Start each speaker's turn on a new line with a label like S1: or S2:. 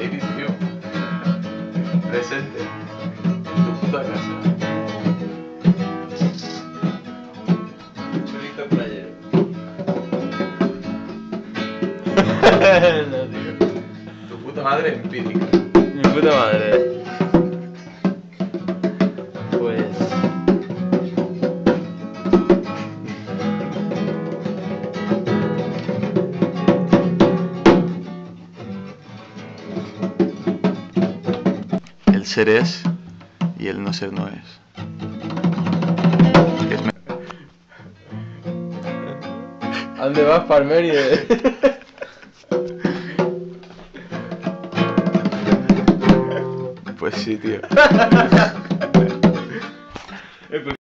S1: Davis presente en tu puta casa. Chulito player.
S2: no, tío.
S1: Tu puta madre empírica.
S2: Mi puta madre.
S3: El ser es y el no ser no es.
S2: ¿A dónde vas, Palmeri?
S3: Pues sí, tío.